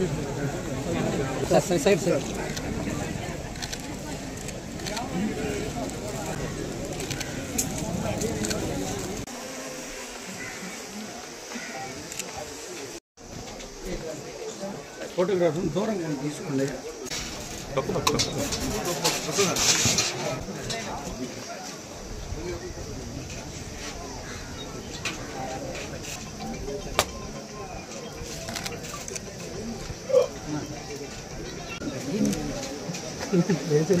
sir side sir photographer దూరంగా తీసుకోండి తప్పు తప్పు తప్పు 예전에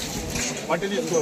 మట్టి తీసుకో